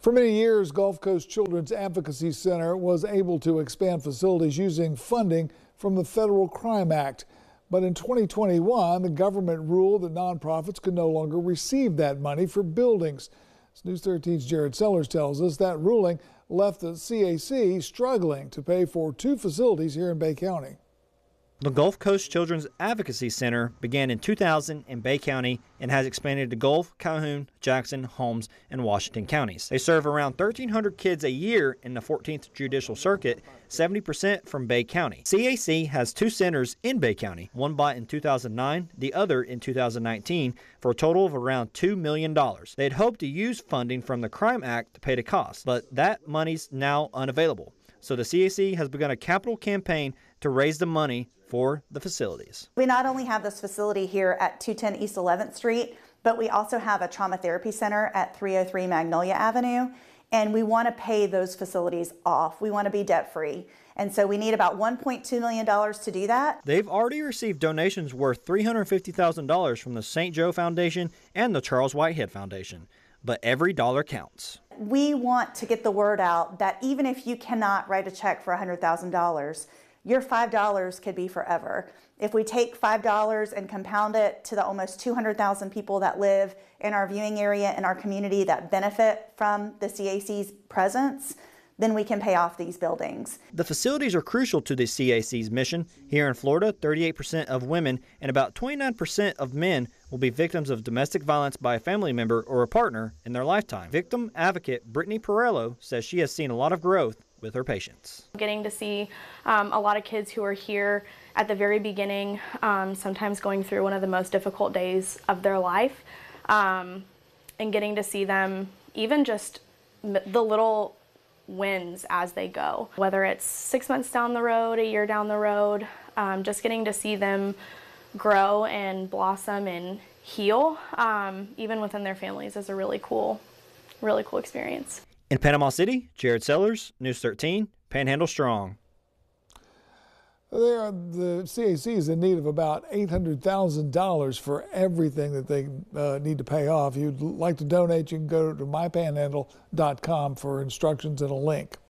For many years, Gulf Coast Children's Advocacy Center was able to expand facilities using funding from the Federal Crime Act. But in 2021, the government ruled that nonprofits could no longer receive that money for buildings. As News 13's Jared Sellers tells us that ruling left the CAC struggling to pay for two facilities here in Bay County. The Gulf Coast Children's Advocacy Center began in 2000 in Bay County and has expanded to Gulf, Calhoun, Jackson, Holmes, and Washington counties. They serve around 1,300 kids a year in the 14th Judicial Circuit, 70% from Bay County. CAC has two centers in Bay County, one bought in 2009, the other in 2019, for a total of around $2 million. They had hoped to use funding from the Crime Act to pay the cost, but that money's now unavailable. So the CAC has begun a capital campaign to raise the money for the facilities. We not only have this facility here at 210 East 11th Street, but we also have a trauma therapy center at 303 Magnolia Avenue. And we want to pay those facilities off. We want to be debt free. And so we need about $1.2 million to do that. They've already received donations worth $350,000 from the St. Joe Foundation and the Charles Whitehead Foundation. But every dollar counts. We want to get the word out that even if you cannot write a check for $100,000, your $5 could be forever. If we take $5 and compound it to the almost 200,000 people that live in our viewing area in our community that benefit from the CAC's presence, then we can pay off these buildings. The facilities are crucial to the CAC's mission. Here in Florida, 38% of women and about 29% of men will be victims of domestic violence by a family member or a partner in their lifetime. Victim advocate Brittany Perello says she has seen a lot of growth with her patients. Getting to see um, a lot of kids who are here at the very beginning, um, sometimes going through one of the most difficult days of their life, um, and getting to see them even just the little wins as they go. Whether it's six months down the road, a year down the road, um, just getting to see them grow and blossom and heal, um, even within their families, is a really cool, really cool experience. In Panama City, Jared Sellers, News 13, Panhandle Strong. There, the CAC is in need of about $800,000 for everything that they uh, need to pay off. If you'd like to donate, you can go to mypanhandle.com for instructions and a link.